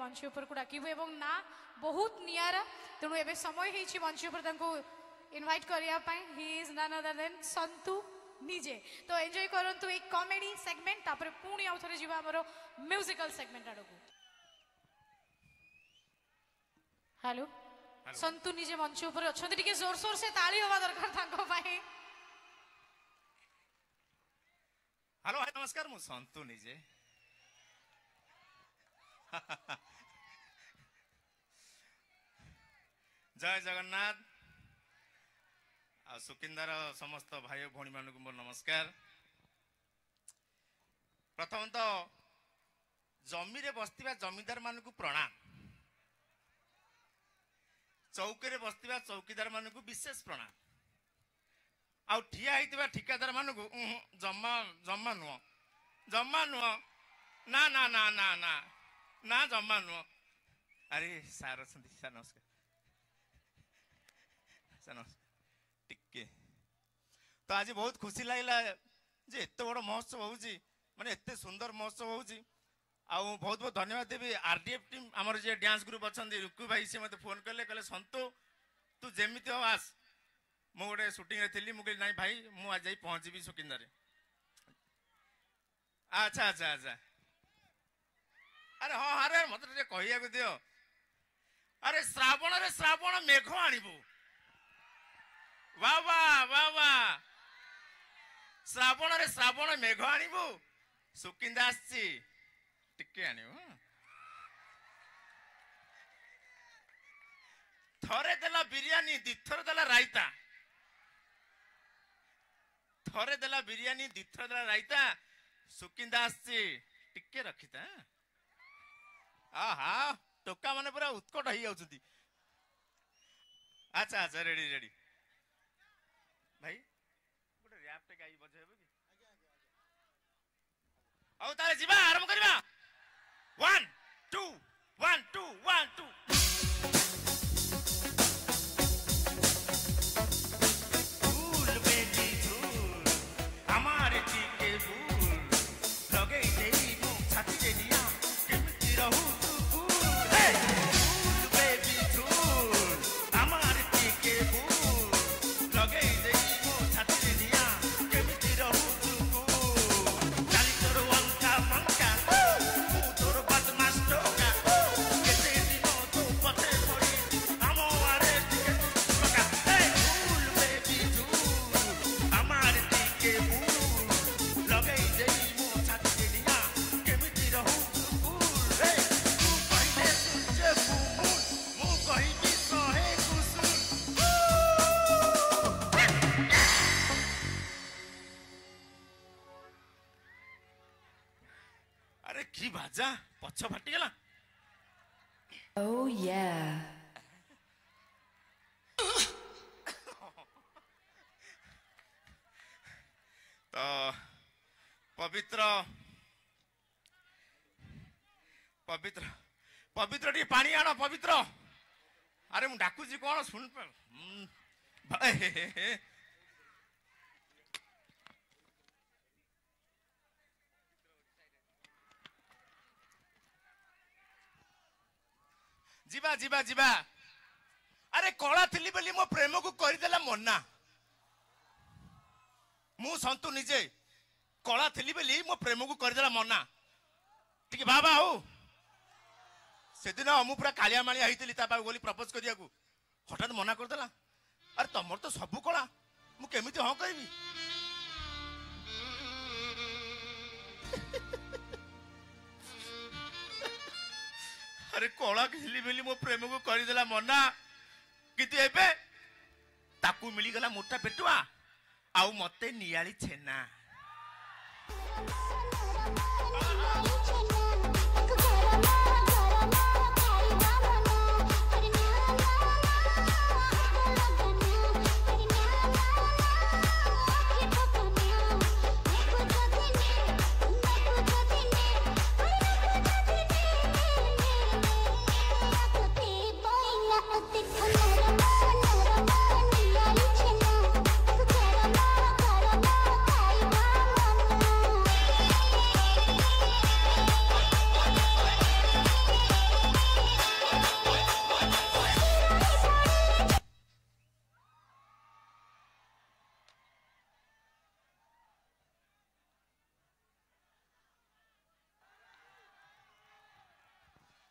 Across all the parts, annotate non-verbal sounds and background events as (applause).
ମଞ୍ଚ ଉପରକୁ ଡାକିବୁ ଏବଂ ନା ବହୁତ ନିଆରା ତେଣୁ ଏବେ ସମୟ ହେଇଛି ମଞ୍ଚ ଉପରେ ତାଙ୍କୁ ଇନଭାଇଟ୍ କରିବା ପାଇଁ he is none other than Santu ନିଜେ ତ ଏନ୍ଜୟ କରନ୍ତୁ ଏଇ କମେଡି ସେଗମେଣ୍ଟ ତାପରେ ପୁଣି ଆଉ ଥରେ ଯିବା ଆମର ମ୍ୟୁଜିକାଲ ସେଗମେଣ୍ଟ ଆଡ଼କୁ ହ୍ୟାଲୋ ସନ୍ତୁ ନିଜେ ମଞ୍ଚ ଉପରେ ଅଛନ୍ତି ଟିକେ ଜୋରସୋର ସେ ତାଳି ହବା ଦରକାର ତାଙ୍କ ପାଇଁ ହ୍ୟାଲୋ ନମସ୍କାର ମୁଁ ସନ୍ତୁ ନିଜେ (laughs) ଜୟ ଜଗନ୍ନାଥ ଆଉ ସୁକିନ୍ଦାର ସମସ୍ତ ଭାଇ ଓ ଭଉଣୀମାନଙ୍କୁ ମୋର ନମସ୍କାର ପ୍ରଥମତଃ ଜମିରେ ବସିଥିବା ଜମିଦାରମାନଙ୍କୁ ପ୍ରଣାମ ଚୌକିରେ ବସିଥିବା ଚୌକିଦାରମାନଙ୍କୁ ବିଶେଷ ପ୍ରଣାମ ଆଉ ଠିଆ ହେଇଥିବା ଠିକାଦାରମାନଙ୍କୁ ଜମା ଜମା ନୁହଁ ଜମା ନୁହଁ ନା ନା ନା ନା ନା ନା ନା ଜମା ନୁହଁ ଆରେ ସାର୍ ଅଛନ୍ତି ସାର୍ ନମସ୍କାର ସାର୍ ନମସ୍କାର ଟିକେ ତ ଆଜି ବହୁତ ଖୁସି ଲାଗିଲା ଯେ ଏତେ ବଡ଼ ମହୋତ୍ସବ ହେଉଛି ମାନେ ଏତେ ସୁନ୍ଦର ମହୋତ୍ସବ ହେଉଛି ଆଉ ବହୁତ ବହୁତ ଧନ୍ୟବାଦ ଦେବି ଆର୍ ଡି ଏଫ୍ ଟିମ୍ ଆମର ଯିଏ ଡ୍ୟାନ୍ସ ଗ୍ରୁପ୍ ଅଛନ୍ତି ରୁକୁ ଭାଇ ସିଏ ମୋତେ ଫୋନ୍ କଲେ କହିଲେ ସନ୍ତୁ ତୁ ଯେମିତି ହଉ ଆସ ମୁଁ ଗୋଟେ ସୁଟିଂରେ ଥିଲି ମୁଁ କହିଲି ନାଇଁ ଭାଇ ମୁଁ ଆଜି ଯାଇ ପହଞ୍ଚିବି ସୁକିନ୍ଦାରେ ଆଚ୍ଛା ଆଚ୍ଛା ଆଚ୍ଛା ଆରେ ହଁ ଆରେ ମତେ ଟିକେ କହିବାକୁ ଦିଅ ଆରେ ଶ୍ରାବଣରେ ଶ୍ରାବଣ ମେଘ ଆଣିବୁ ଶ୍ରାବଣରେ ଶ୍ରାବଣ ମେଘ ଆଣିବୁ ସୁକିନ୍ଦା ଆସିଛି ଟିକେ ଆଣିବୁ ଥରେ ଦେଲା ବିରିୟାନୀ ଦ୍ୱିଥର ଦେଲା ରାଇତା ଥରେ ଦେଲା ବିରିୟାନୀ ଦ୍ୱିଥର ଦେଲା ରାଇତା ସୁକିନ୍ଦା ଆସିଛି ଟିକେ ରଖିଥା ଆହା ଟୋକା ମାନେ ପୁରା ଉତ୍କଟ ହେଇଯାଉଛନ୍ତି ଆଚ୍ଛା ଆଚ୍ଛା ରେଡି ରେଡି ଭାଇ ଗୋଟେ ର୍ୟାପ୍ଟେ ଗାଇ ବଜେଇବ କି ହଉ ତାହେଲେ ଯିବା ଆରମ୍ଭ କରିବା ପବିତ୍ର ପବିତ୍ର ପବିତ୍ର ଟିକେ ପାଣି ଆଣ ପବିତ୍ର ଆରେ ମୁଁ ଡାକୁଛି କ'ଣ ଶୁଣ ଯିବା ଯିବା ଯିବା ଆରେ କଳା ଥିଲି ବୋଲି ମୋ ପ୍ରେମକୁ କରିଦେଲା ମନା ମୁଁ ସନ୍ତୁ ନିଜେ କଳା ଥିଲି ବୋଲି ମୋ ପ୍ରେମକୁ କରିଦେଲା ମନା ଟିକେ ବାବା ହଉ ସେଦିନ ମୁଁ ପୁରା କାଳିଆ ମାଳିଆ ହେଇଥିଲି ତା ପାଖକୁ ବୋଲି ପ୍ରପୋଜ କରିବାକୁ ହଠାତ୍ ମନା କରିଦେଲା ଆରେ ତମର ତ ସବୁ କଳା ମୁଁ କେମିତି ହଁ କହିବି ଆରେ କଳା ଖେଳି ବୋଲି ମୋ ପ୍ରେମକୁ କରିଦେଲା ମନା କିନ୍ତୁ ଏବେ ତାକୁ ମିଳିଗଲା ମୋଟା ପେଟୁଆ ଆଉ ମତେ ନିଆଳି ଛେନା Oh,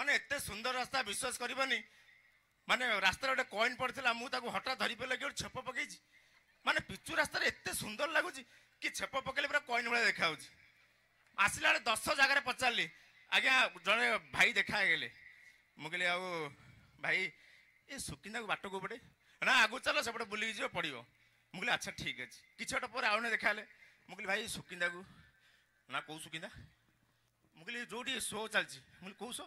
মানে এত সুন্দর রাস্তা বিশ্বাস করবনি মানে রাস্তার গোটে কয়েন পড়িলা মু তাকে হঠাৎ ধরিপারি গোটে ছেপ পকাইছি মানে পিচু রাস্তার এত সুন্দর লাগুছি কি ছেপ পকাইলে পুরা কয়েন ভাড়া দেখা হচ্ছে আসলা বেড়ে দশ জায়গায় পচারলি আজ্ঞা জনে ভাই দেখা গেলে মু কে আউ ভাই এ সুকিন্দা বাট কো পড়ে না আগু চাল সেপটে বুলিকি যাব পড়ব মু কে আচ্ছা ঠিক আছে কিছু গোটা পরে আউনে দেখা হলে মু কে ভাই সুকিন্দা না কেউ সুকিন্দা মু কে যোটি শো চালছি মু কৌ show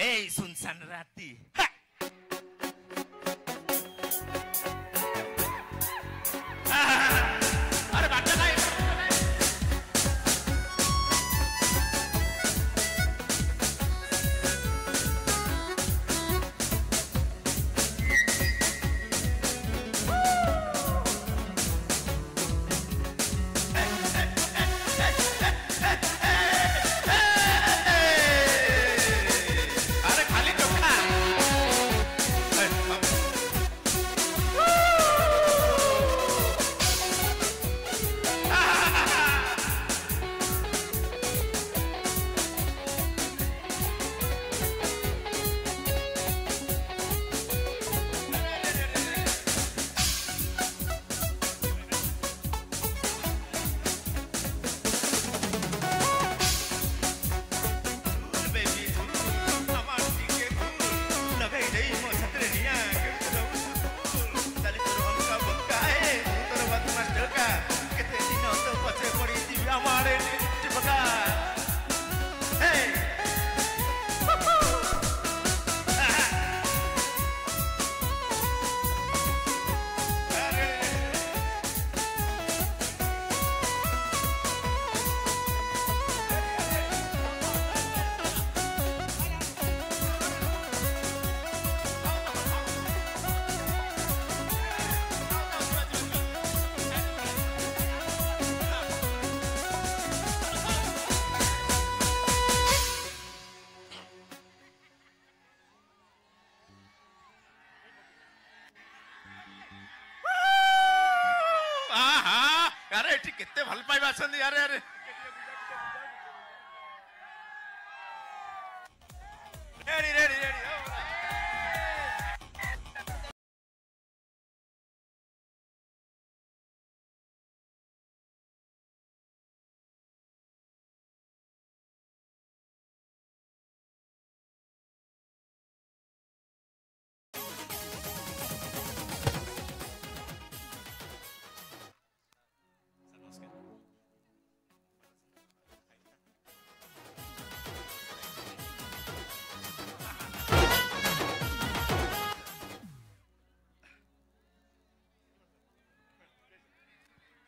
Hei, Sun Sanrati. Ha!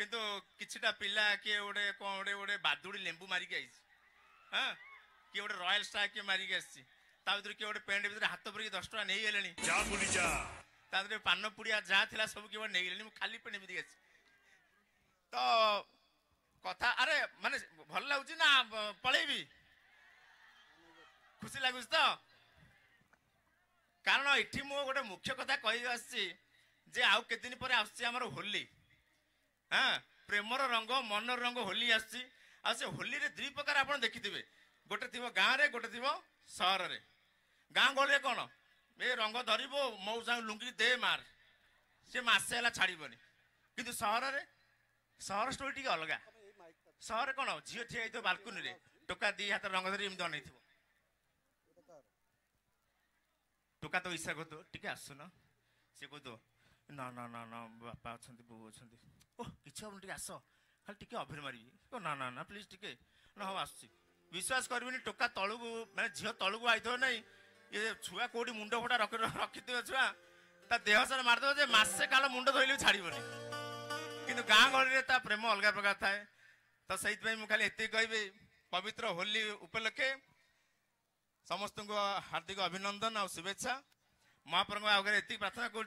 କିନ୍ତୁ କିଛିଟା ପିଲା କିଏ ଗୋଟେ କ'ଣ ଗୋଟେ ଗୋଟେ ବାଦୁଡ଼ି ଲେମ୍ବୁ ମାରିକି ଆସିଛି ହଁ କିଏ ଗୋଟେ ରୟାଲ ଷ୍ଟ୍ରା କିଏ ମାରିକି ଆସିଛି ତା ଭିତରୁ କିଏ ଗୋଟେ ପେଣ୍ଟ ଭିତରେ ହାତ ପୁରେଇକି ଦଶ ଟଙ୍କା ନେଇଗଲେଣି ତା ଦେହରେ ପାନ ପୁଡ଼ିଆ ଯାହା ଥିଲା ସବୁ କିଏ ଗୋଟେ ନେଇଗଲେଣି ମୁଁ ଖାଲି ପେଣ୍ଟ ପିନ୍ଧିକି ଆସିଛି ତ କଥା ଆରେ ମାନେ ଭଲ ଲାଗୁଛି ନା ପଳେଇବି ଖୁସି ଲାଗୁଛି ତ କାରଣ ଏଠି ମୁଁ ଗୋଟେ ମୁଖ୍ୟ କଥା କହି ଆସିଛି ଯେ ଆଉ କେତେ ଦିନ ପରେ ଆସୁଛି ଆମର ହୋଲି হ্যাঁ ପ୍ରେମର ରଙ୍ଗ ମନର ରଙ୍ଗ ହୋଲି ଆସୁଛି ଆଉ ସେ ହୋଲିରେ ଦୁଇ ପ୍ରକାର ଆପଣ ଦେଖିଥିବେ ଗୋଟେ ଥିବ ଗାଁରେ ଗୋଟେ ଥିବ ସହରରେ ଗାଁ ଗହଳିରେ କ'ଣ ଏ ରଙ୍ଗ ଧରିବ ମଉସାଙ୍କୁ ଲୁଙ୍ଗି ଦେ ମାର ସେ ମାସେ ହେଲା ଛାଡ଼ିବନି କିନ୍ତୁ ସହରରେ ସହର ଷ୍ଟୋରି ଟିକେ ଅଲଗା ସହରରେ କ'ଣ ଝିଅ ଠିଆ ହେଇଥିବ ବାଲକୁନିରେ ଟୋକା ଦୁଇ ହାତ ରଙ୍ଗ ଧରି ଏମିତି ଅନେଇଥିବ ଟୋକା ତ ଇଚ୍ଛା କରୁଥିବ ଟିକେ ଆସୁନ ସେ କହୁଥିବ नपा ना, बो ना, आस खालि प्लिज नसु विश्वास कि टोका तल झि तल आइथ नै छुवा छुवाह सारिदिए मासे काल धोलि छाडि किन गाँ गहलिएर त प्रेम अलगा प्रकार खाली तपाईँ मि पवित्र होली उपलक्षे आ शुभेच्छा महाप्रभु महाप्रभुरी यतिक प्रार्थना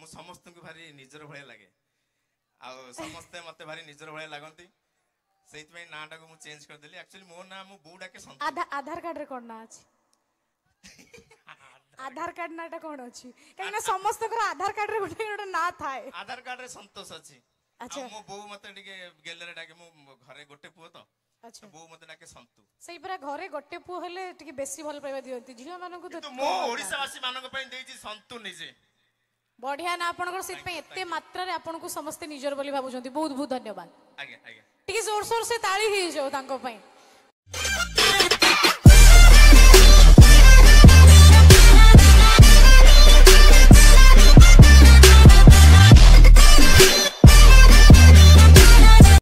ମୁଁ ସମସ୍ତଙ୍କୁ ଭାରି ନିଜର ଭଳିଆ ଲାଗେ ଆଉ ସମସ୍ତେ ମୋତେ ଭାରି ନିଜର ଭଳିଆ ଲାଗନ୍ତି ସେଇଥିପାଇଁ ନାଁଟାକୁ ମୁଁ ଚେଞ୍ଜ କରିଦେଲି ଆକ୍ଚୁଆଲି ମୋ ନାଁ ମୁଁ ବୋଉ ଡାକେ ଆଧାର କାର୍ଡରେ କ'ଣ ନାଁ ଅଛି ଆଧାର କାର୍ଡ ନାଁଟା କ'ଣ ଅଛି କାହିଁକିନା ସମସ୍ତଙ୍କର ଆଧାର କାର୍ଡରେ ଗୋଟେ ଗୋଟେ ନାଁ ଥାଏ ଆଧାର କାର୍ଡରେ ସନ୍ତୋଷ ଅଛି ଆଚ୍ଛା ମୋ ବୋଉ ମୋତେ ଟିକେ ଗେଲରେ ଡାକେ ମୁଁ ଘରେ ଗୋଟେ ପୁଅ ତ ଆଚ୍ଛା ବୋଉ ମୋତେ ଡାକେ ସନ୍ତୁ ସେଇ ପରା ଘରେ ଗୋଟେ ପୁଅ ହେଲେ ଟିକେ ବେଶୀ ଭଲ ପାଇବା ଦିଅନ୍ତି ଝିଅମାନଙ୍କୁ ତ ମୁଁ ଓଡ଼ିଶାବାସୀ ମାନଙ୍କ ପାଇଁ ଦେଇଛି ସନ୍ତୁ ନିଜେ বঢ়িয়া না আপনার সেইপাই এত মাত্রার আপনার সমস্ত নিজের বলে ভাবুছেন বহুত বহুত ধন্যবাদ টিকে জোর সোর সে তাড়ি হয়ে যাও তাঁর